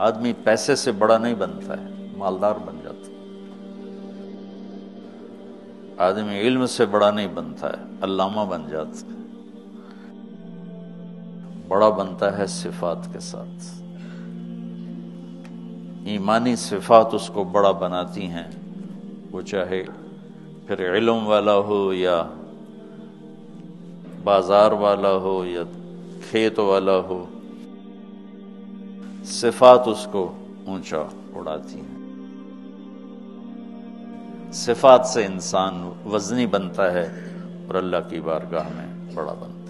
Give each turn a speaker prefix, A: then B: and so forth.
A: आदमी पैसे से बड़ा नहीं बनता है, मालदार बन जाता आदमी इल्म से बड़ा नहीं बनता है, अल्लामा बन जाता है। बड़ा बनता है सिफात के साथ। ईमानी सिफात उसको बड़ा बनाती हैं, वो चाहे फिर इलम वाला हो या बाज़ार वाला हो या खेत वाला हो सिफात उसको ऊँचा उड़ाती है। सिफात से इंसान वजनी बनता है और अल्लाह की बारगाह में बड़ा बनता है।